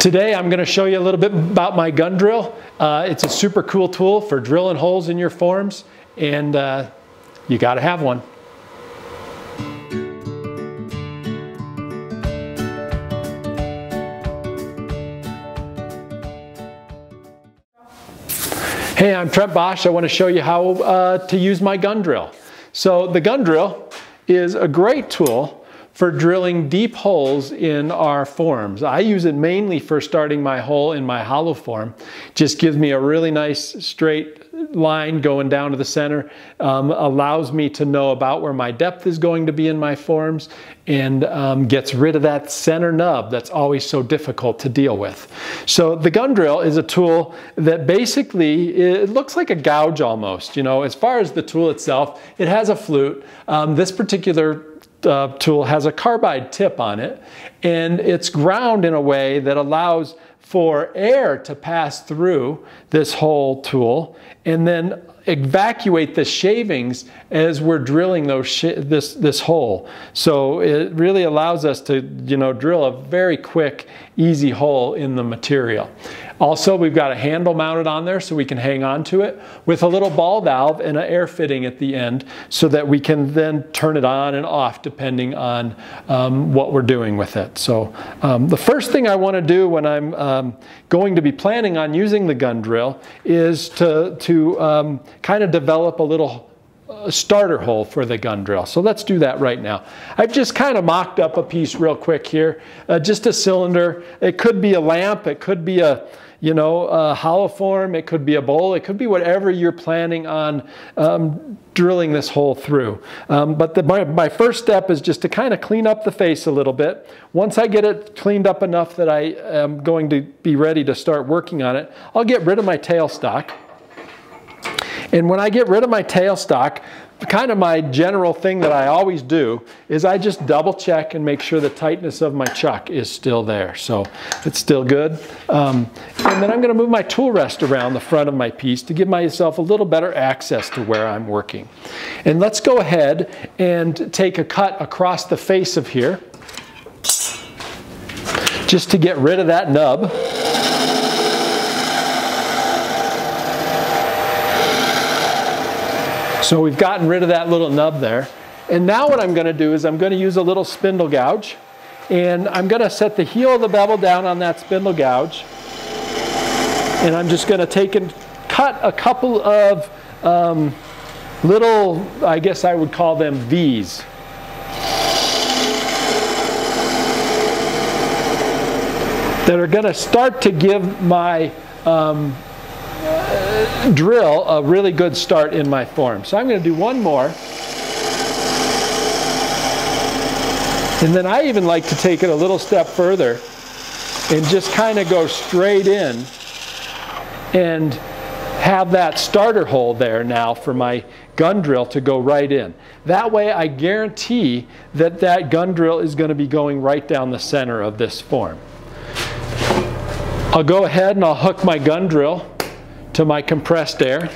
Today I'm going to show you a little bit about my gun drill. Uh, it's a super cool tool for drilling holes in your forms and uh, you got to have one. Hey, I'm Trent Bosch. I want to show you how uh, to use my gun drill. So the gun drill is a great tool for drilling deep holes in our forms. I use it mainly for starting my hole in my hollow form. Just gives me a really nice straight line going down to the center, um, allows me to know about where my depth is going to be in my forms, and um, gets rid of that center nub that's always so difficult to deal with. So the gun drill is a tool that basically, it looks like a gouge almost. You know, as far as the tool itself, it has a flute. Um, this particular uh, tool has a carbide tip on it and it's ground in a way that allows for air to pass through this whole tool and then evacuate the shavings as we're drilling those this this hole. So it really allows us to you know drill a very quick, easy hole in the material. Also, we've got a handle mounted on there so we can hang on to it with a little ball valve and an air fitting at the end so that we can then turn it on and off depending on um, what we're doing with it. So um, the first thing I want to do when I'm um, going to be planning on using the gun drill is to, to um, kind of develop a little starter hole for the gun drill. So let's do that right now. I've just kind of mocked up a piece real quick here, uh, just a cylinder. It could be a lamp, it could be a, you know, a hollow form, it could be a bowl, it could be whatever you're planning on um, drilling this hole through. Um, but the, my, my first step is just to kind of clean up the face a little bit. Once I get it cleaned up enough that I am going to be ready to start working on it, I'll get rid of my tailstock. And when I get rid of my tailstock, kind of my general thing that I always do is I just double check and make sure the tightness of my chuck is still there. So it's still good. Um, and then I'm going to move my tool rest around the front of my piece to give myself a little better access to where I'm working. And let's go ahead and take a cut across the face of here just to get rid of that nub. So we've gotten rid of that little nub there. And now what I'm gonna do is I'm gonna use a little spindle gouge and I'm gonna set the heel of the bevel down on that spindle gouge. And I'm just gonna take and cut a couple of um, little, I guess I would call them V's. That are gonna start to give my um, drill a really good start in my form. So I'm going to do one more. And then I even like to take it a little step further and just kind of go straight in and have that starter hole there now for my gun drill to go right in. That way I guarantee that that gun drill is going to be going right down the center of this form. I'll go ahead and I'll hook my gun drill to my compressed air.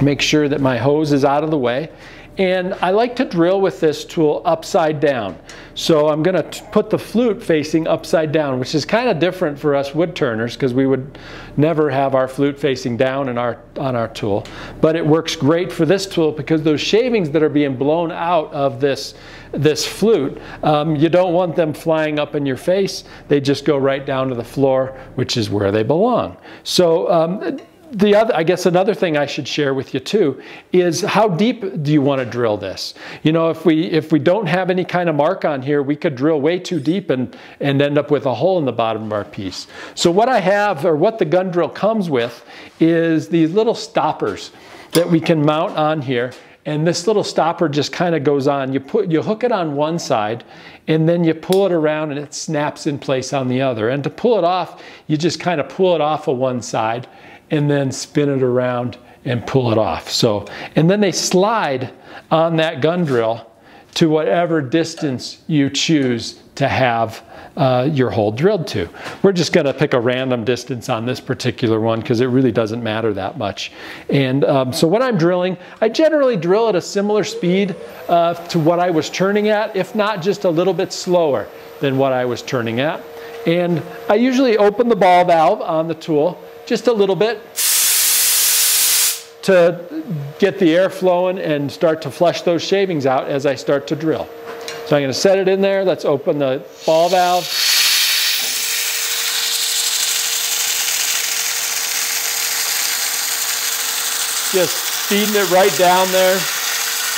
Make sure that my hose is out of the way. And I like to drill with this tool upside down. So I'm going to put the flute facing upside down, which is kind of different for us wood turners because we would never have our flute facing down in our, on our tool. But it works great for this tool because those shavings that are being blown out of this, this flute, um, you don't want them flying up in your face. They just go right down to the floor, which is where they belong. So um, the other, I guess another thing I should share with you too is how deep do you want to drill this? You know, if we if we don't have any kind of mark on here, we could drill way too deep and and end up with a hole in the bottom of our piece. So what I have, or what the gun drill comes with, is these little stoppers that we can mount on here. And this little stopper just kind of goes on. You put you hook it on one side, and then you pull it around, and it snaps in place on the other. And to pull it off, you just kind of pull it off of one side and then spin it around and pull it off. So, and then they slide on that gun drill to whatever distance you choose to have uh, your hole drilled to. We're just going to pick a random distance on this particular one because it really doesn't matter that much. And um, so when I'm drilling, I generally drill at a similar speed uh, to what I was turning at, if not just a little bit slower than what I was turning at. And I usually open the ball valve on the tool just a little bit to get the air flowing and start to flush those shavings out as I start to drill. So I'm going to set it in there. Let's open the ball valve. Just feeding it right down there,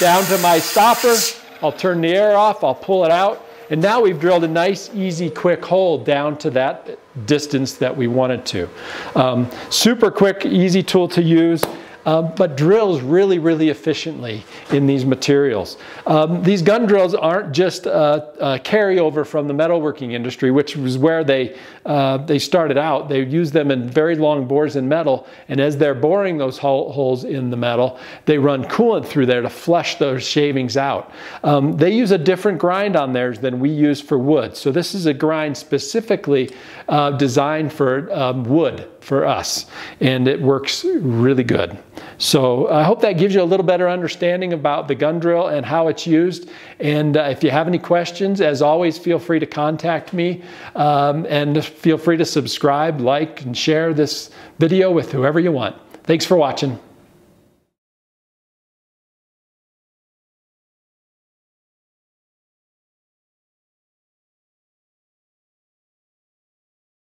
down to my stopper. I'll turn the air off, I'll pull it out, and now we've drilled a nice, easy, quick hole down to that distance that we wanted to. Um, super quick, easy tool to use um, but drills really, really efficiently in these materials. Um, these gun drills aren't just a, a, carryover from the metalworking industry, which was where they, uh, they started out. They use them in very long bores in metal, and as they're boring those hole, holes in the metal, they run coolant through there to flush those shavings out. Um, they use a different grind on theirs than we use for wood. So this is a grind specifically uh, designed for um, wood for us, and it works really good. So I hope that gives you a little better understanding about the gun drill and how it's used. And uh, if you have any questions, as always, feel free to contact me um, and feel free to subscribe, like, and share this video with whoever you want. Thanks for watching.